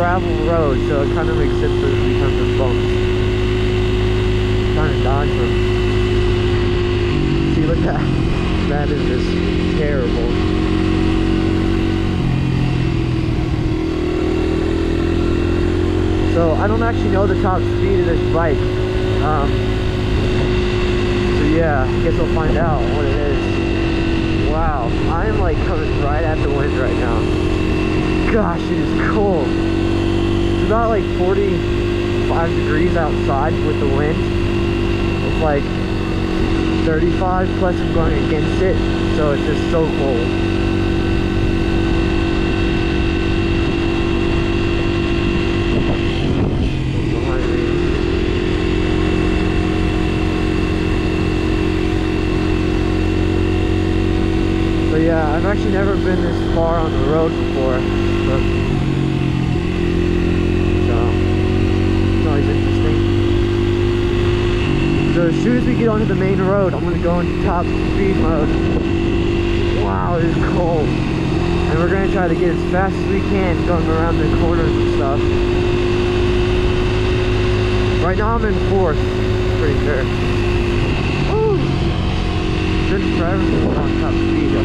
gravel road, so it kind of makes sense that it becomes a bumps. trying to dodge them. See, look at that. That is just terrible. So I don't actually know the top speed of this bike. Um, so yeah, I guess we'll find out what it is. Wow, I am like coming right at the wind right now. Gosh, it is cold. About like 45 degrees outside with the wind. It's like 35 plus I'm going against it, so it's just so cold. yeah, I've actually never been this far on the road So as soon as we get onto the main road, I'm going to go into top speed mode. Wow, it is cold. And we're going to try to get as fast as we can going around the corners and stuff. Right now I'm in fourth, pretty sure. Woo! Good forever on top speed,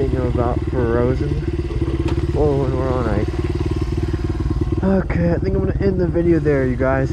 I'm about frozen. Whoa, oh, and we're on ice. Okay, I think I'm gonna end the video there, you guys.